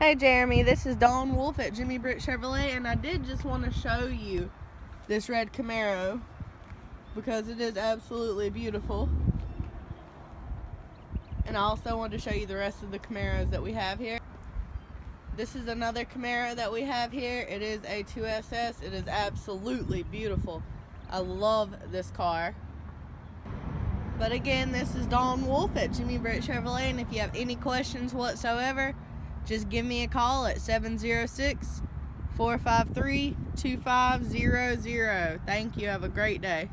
Hey Jeremy, this is Dawn Wolf at Jimmy Britt Chevrolet and I did just want to show you this red Camaro because it is absolutely beautiful. And I also want to show you the rest of the Camaros that we have here. This is another Camaro that we have here. It is a 2SS. It is absolutely beautiful. I love this car. But again, this is Dawn Wolf at Jimmy Britt Chevrolet and if you have any questions whatsoever, just give me a call at 706 453 2500. Thank you. Have a great day.